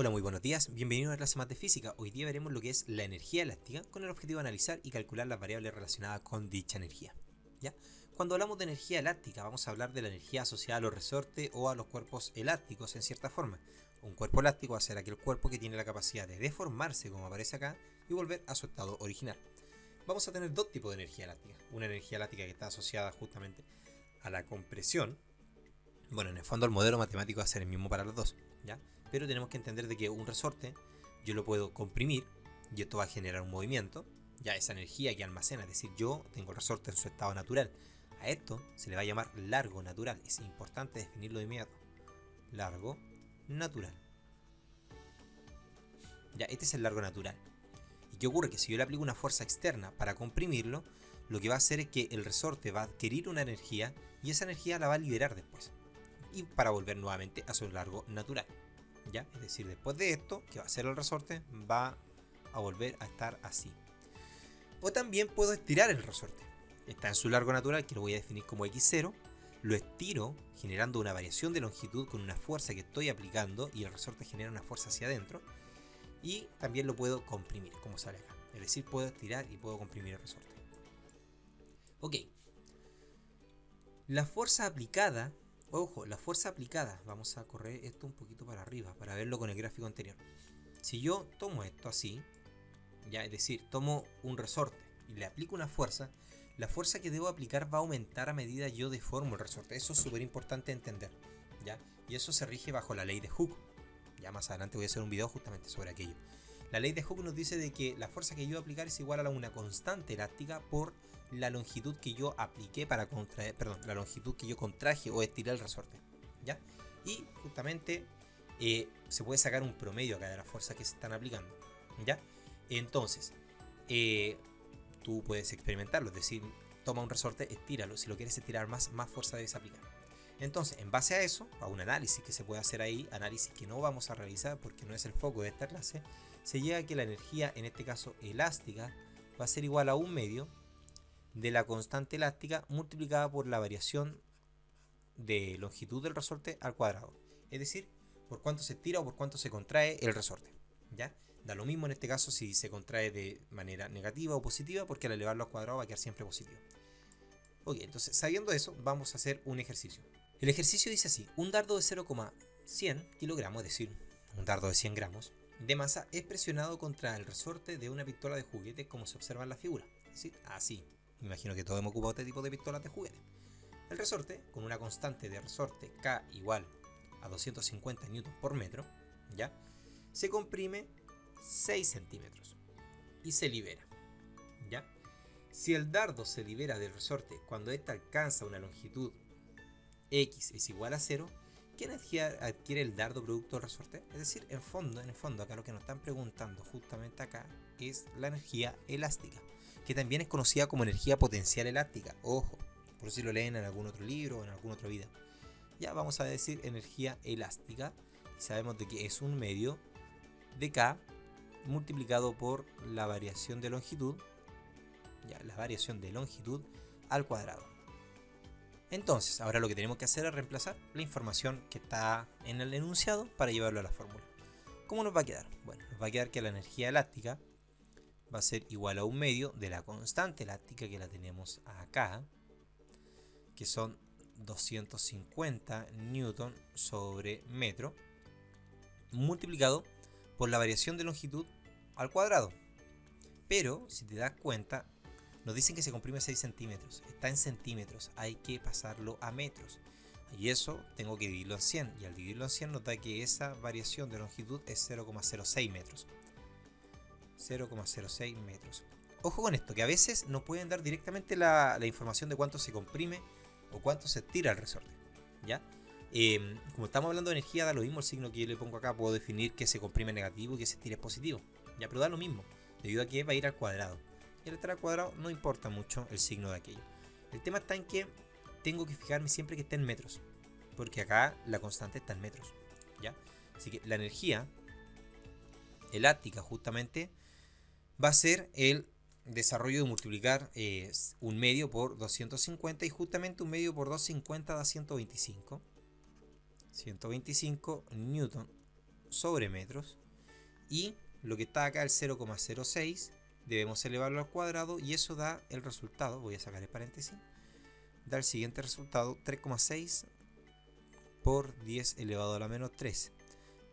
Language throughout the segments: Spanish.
Hola, muy buenos días, bienvenidos a la clase más de física. Hoy día veremos lo que es la energía elástica con el objetivo de analizar y calcular las variables relacionadas con dicha energía. ¿Ya? Cuando hablamos de energía elástica vamos a hablar de la energía asociada a los resortes o a los cuerpos elásticos en cierta forma. Un cuerpo elástico va a ser aquel cuerpo que tiene la capacidad de deformarse como aparece acá y volver a su estado original. Vamos a tener dos tipos de energía elástica. Una energía elástica que está asociada justamente a la compresión. Bueno, en el fondo el modelo matemático va a ser el mismo para los dos, ¿ya? Pero tenemos que entender de que un resorte yo lo puedo comprimir y esto va a generar un movimiento, ya esa energía que almacena, es decir, yo tengo el resorte en su estado natural. A esto se le va a llamar largo natural, es importante definirlo de inmediato. Largo natural. Ya, este es el largo natural. ¿Y qué ocurre? Que si yo le aplico una fuerza externa para comprimirlo, lo que va a hacer es que el resorte va a adquirir una energía y esa energía la va a liberar después. Y para volver nuevamente a su largo natural. ¿Ya? Es decir, después de esto, que va a ser el resorte, va a volver a estar así. O también puedo estirar el resorte. Está en su largo natural, que lo voy a definir como x0. Lo estiro generando una variación de longitud con una fuerza que estoy aplicando y el resorte genera una fuerza hacia adentro. Y también lo puedo comprimir, como sale acá. Es decir, puedo estirar y puedo comprimir el resorte. Ok. La fuerza aplicada Ojo, la fuerza aplicada, vamos a correr esto un poquito para arriba para verlo con el gráfico anterior. Si yo tomo esto así, ya es decir, tomo un resorte y le aplico una fuerza, la fuerza que debo aplicar va a aumentar a medida yo deformo el resorte. Eso es súper importante entender, ¿ya? Y eso se rige bajo la ley de Hooke. Ya más adelante voy a hacer un video justamente sobre aquello. La ley de Hooke nos dice de que la fuerza que yo aplicar es igual a una constante elástica por la longitud que yo apliqué para contraer, perdón, la longitud que yo contraje o estiré el resorte, ¿ya? Y justamente eh, se puede sacar un promedio acá de las fuerzas que se están aplicando, ¿ya? Entonces, eh, tú puedes experimentarlo, es decir, toma un resorte, estíralo, si lo quieres estirar más, más fuerza debes aplicar. Entonces, en base a eso, a un análisis que se puede hacer ahí, análisis que no vamos a realizar porque no es el foco de esta clase, se llega a que la energía, en este caso elástica, va a ser igual a un medio de la constante elástica multiplicada por la variación de longitud del resorte al cuadrado. Es decir, por cuánto se estira o por cuánto se contrae el resorte. ¿ya? Da lo mismo en este caso si se contrae de manera negativa o positiva, porque al elevarlo al cuadrado va a quedar siempre positivo. Ok, entonces sabiendo eso, vamos a hacer un ejercicio. El ejercicio dice así, un dardo de 0,100 kilogramos, es decir, un dardo de 100 gramos, de masa es presionado contra el resorte de una pistola de juguete como se observa en la figura. Es decir, así, imagino que todos hemos ocupado este tipo de pistolas de juguete. El resorte, con una constante de resorte K igual a 250 N por metro, ¿ya? Se comprime 6 centímetros y se libera, ¿ya? Si el dardo se libera del resorte cuando ésta alcanza una longitud X es igual a 0, ¿qué energía adquiere el dardo producto del resorte? Es decir, en fondo, en el fondo, acá lo que nos están preguntando justamente acá es la energía elástica que también es conocida como energía potencial elástica. Ojo, por si lo leen en algún otro libro o en algún otro video. Ya vamos a decir energía elástica y sabemos de que es un medio de K multiplicado por la variación de longitud, ya la variación de longitud al cuadrado. Entonces, ahora lo que tenemos que hacer es reemplazar la información que está en el enunciado para llevarlo a la fórmula. ¿Cómo nos va a quedar? Bueno, nos va a quedar que la energía elástica va a ser igual a un medio de la constante elástica que la tenemos acá, que son 250 newton sobre metro, multiplicado por la variación de longitud al cuadrado. Pero, si te das cuenta, nos dicen que se comprime 6 centímetros. Está en centímetros, hay que pasarlo a metros. Y eso tengo que dividirlo en 100. Y al dividirlo en 100 nos da que esa variación de longitud es 0,06 metros. 0,06 metros. Ojo con esto, que a veces no pueden dar directamente la, información de cuánto se comprime o cuánto se tira el resorte. ¿Ya? Em, como estamos hablando de energía, da lo mismo el signo que yo le pongo acá. Puedo definir que se comprime negativo y que se tire positivo. Ya, pero da lo mismo, debido a que va a ir al cuadrado. Al cuadrado no importa mucho el signo de aquello. El tema está en que tengo que fijarme siempre que esté en metros. Porque acá la constante está en metros. ¿Ya? Así que la energía elástica justamente va a ser el desarrollo de multiplicar eh, un medio por 250 y justamente un medio por 250 da 125. 125 newton sobre metros. Y lo que está acá, el 0,06, debemos elevarlo al cuadrado y eso da el resultado, voy a sacar el paréntesis, da el siguiente resultado, 3,6 por 10 elevado a la menos 3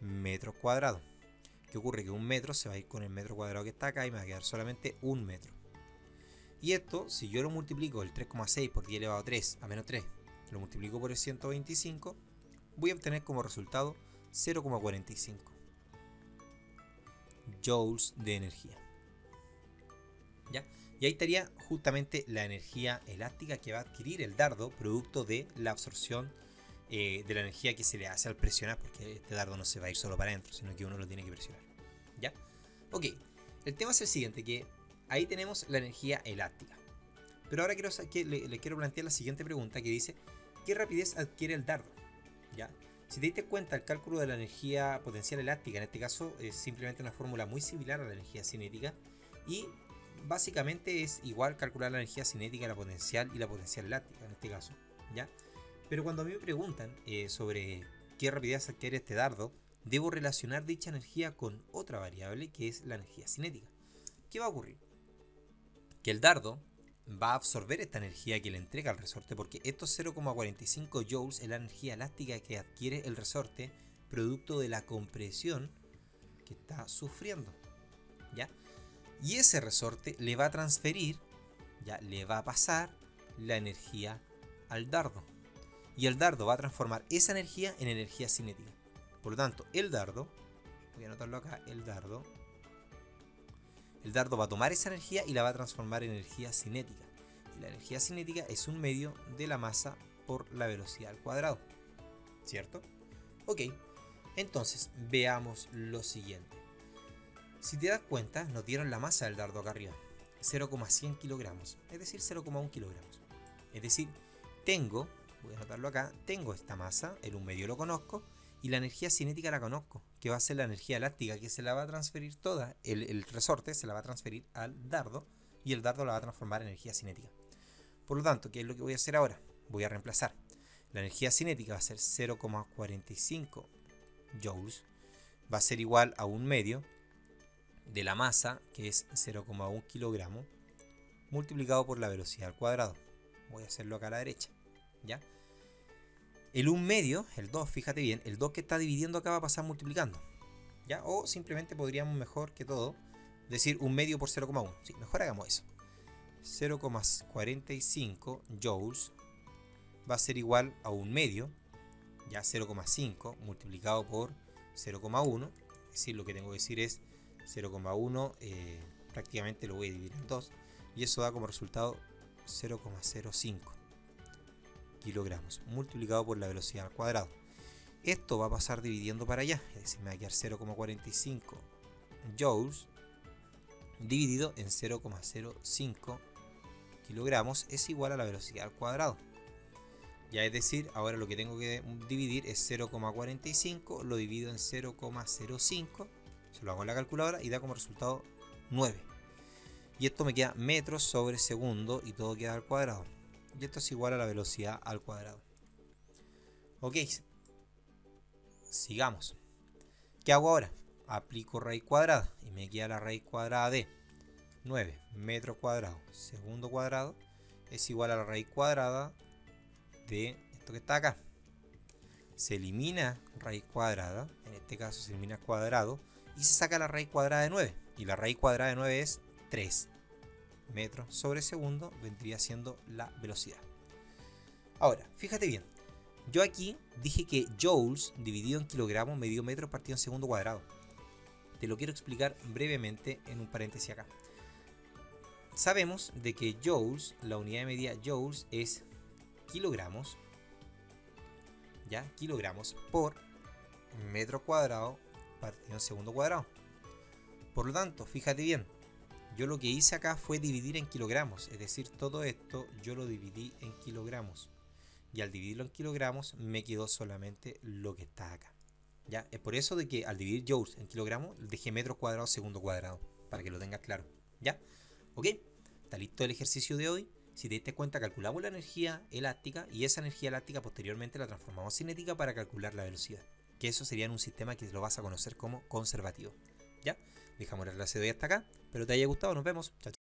metros cuadrados. ¿Qué ocurre? Que un metro se va a ir con el metro cuadrado que está acá y me va a quedar solamente un metro. Y esto, si yo lo multiplico el 3,6 por 10 elevado a 3 a menos 3, lo multiplico por el 125, voy a obtener como resultado 0,45 joules de energía. Y ahí estaría justamente la energía elástica que va a adquirir el dardo producto de la absorción eh, de la energía que se le hace al presionar, porque este dardo no se va a ir solo para adentro, sino que uno lo tiene que presionar. ¿Ya? Ok, el tema es el siguiente, que ahí tenemos la energía elástica. Pero ahora quiero, que le, quiero plantear la siguiente pregunta que dice, ¿qué rapidez adquiere el dardo? ¿Ya? Si te diste cuenta, el cálculo de la energía potencial elástica, en este caso, es simplemente una fórmula muy similar a la energía cinética, y básicamente es igual calcular la energía cinética, la potencial y la potencial elástica, en este caso, ¿ya? Pero cuando a mí me preguntan eh, sobre qué rapidez adquiere este dardo, debo relacionar dicha energía con otra variable que es la energía cinética. ¿Qué va a ocurrir? Que el dardo va a absorber esta energía que le entrega al resorte porque estos 0,45 joules es la energía elástica que adquiere el resorte producto de la compresión que está sufriendo. ¿Ya? Y ese resorte le va a transferir, ya le va a pasar la energía al dardo y el dardo va a transformar esa energía en energía cinética. Por lo tanto, el dardo, voy a anotarlo acá, el dardo, el dardo va a tomar esa energía y la va a transformar en energía cinética. Y la energía cinética es un medio de la masa por la velocidad al cuadrado. ¿Cierto? Ok, entonces veamos lo siguiente. Si te das cuenta, nos dieron la masa del dardo acá arriba. 0,100 kilogramos, es decir, 0,1 kilogramos. Es decir, tengo voy a anotarlo acá, tengo esta masa, el un medio lo conozco, y la energía cinética la conozco, que va a ser la energía elástica, que se la va a transferir toda, el, resorte se la va a transferir al dardo, y el dardo la va a transformar en energía cinética. Por lo tanto, ¿qué es lo que voy a hacer ahora? Voy a reemplazar. La energía cinética va a ser 0,45 joules, va a ser igual a un medio de la masa, que es 0,1 kilogramo, multiplicado por la velocidad al cuadrado. Voy a hacerlo acá a la derecha. ¿ya? El 1 medio, el 2, fíjate bien, el 2 que está dividiendo acá va a pasar multiplicando. ¿Ya? O simplemente podríamos mejor que todo decir 1 medio por 0,1. Sí, mejor hagamos eso. 0,45 joules va a ser igual a 1 medio, ya 0,5 multiplicado por 0,1. Es decir, lo que tengo que decir es 0,1, eh, prácticamente lo voy a dividir en 2. Y eso da como resultado 0,05 kilogramos multiplicado por la velocidad al cuadrado. Esto va a pasar dividiendo para allá, es decir, me va a quedar 0,45 joules dividido en 0,05 kilogramos es igual a la velocidad al cuadrado. Ya es decir, ahora lo que tengo que dividir es 0,45, lo divido en 0,05, se lo hago en la calculadora y da como resultado 9. Y esto me queda metros sobre segundo y todo queda al cuadrado y esto es igual a la velocidad al cuadrado. Ok, sigamos. ¿Qué hago ahora? Aplico raíz cuadrada y me queda la raíz cuadrada de 9 metros cuadrados segundo cuadrado es igual a la raíz cuadrada de esto que está acá. Se elimina raíz cuadrada, en este caso se elimina cuadrado, y se saca la raíz cuadrada de 9. Y la raíz cuadrada de 9 es 3 metros sobre segundo vendría siendo la velocidad. Ahora, fíjate bien. Yo aquí dije que joules dividido en kilogramos me dio metros partido en segundo cuadrado. Te lo quiero explicar brevemente en un paréntesis acá. Sabemos de que joules, la unidad de medida joules es kilogramos, ya, kilogramos por metro cuadrado partido en segundo cuadrado. Por lo tanto, fíjate bien, yo lo que hice acá fue dividir en kilogramos, es decir, todo esto yo lo dividí en kilogramos. Y al dividirlo en kilogramos me quedó solamente lo que está acá. ¿Ya? Es por eso de que al dividir joules en kilogramos dejé metros cuadrados segundo cuadrado, para que lo tengas claro. ¿Ya? ¿Ok? Está listo el ejercicio de hoy. Si te diste cuenta, calculamos la energía elástica y esa energía elástica posteriormente la transformamos cinética para calcular la velocidad que eso sería en un sistema que lo vas a conocer como conservativo. ¿Ya? Dejamos la clase de hoy hasta acá, pero te haya gustado, nos vemos. Chao.